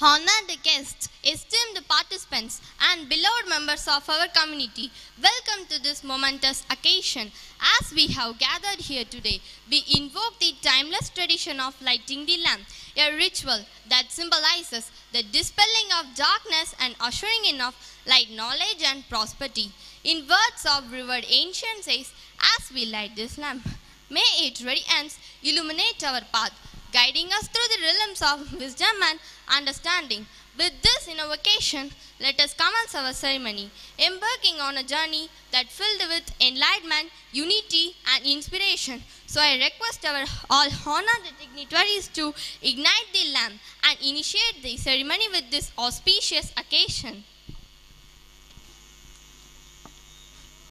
Honored guests, esteemed participants, and beloved members of our community, welcome to this momentous occasion. As we have gathered here today, we invoke the timeless tradition of lighting the lamp, a ritual that symbolizes the dispelling of darkness and ushering in of light, knowledge, and prosperity. In words of revered ancient says, as we light this lamp, may its radiance illuminate our path, guiding us through the realms of wisdom and understanding. With this invocation, let us commence our ceremony, embarking on a journey that filled with enlightenment, unity, and inspiration. So I request our all honored dignitaries to ignite the lamp and initiate the ceremony with this auspicious occasion.